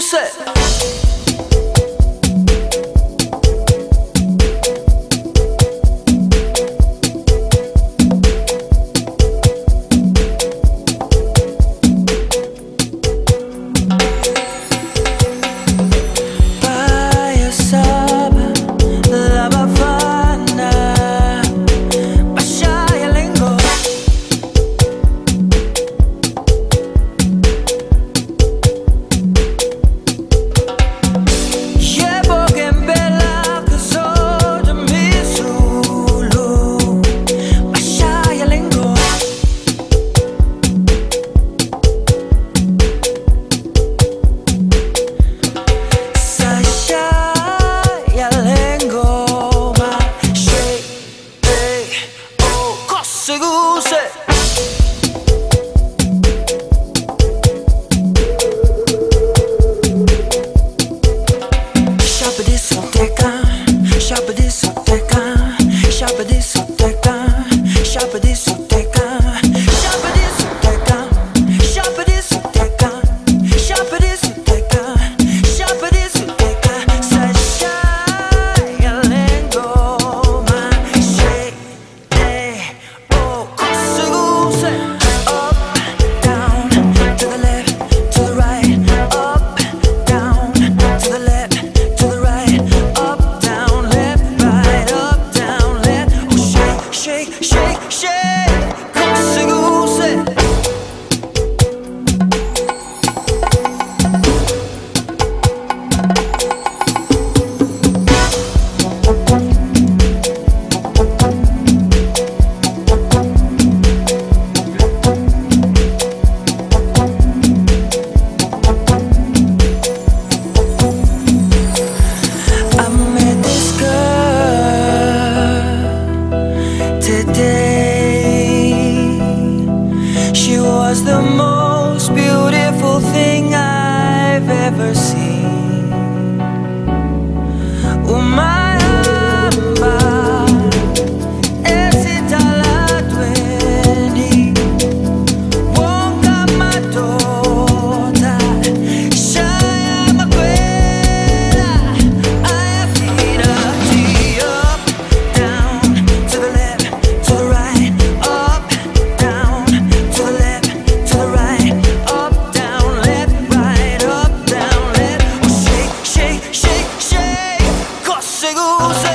Who said? seduce. ever see. luz.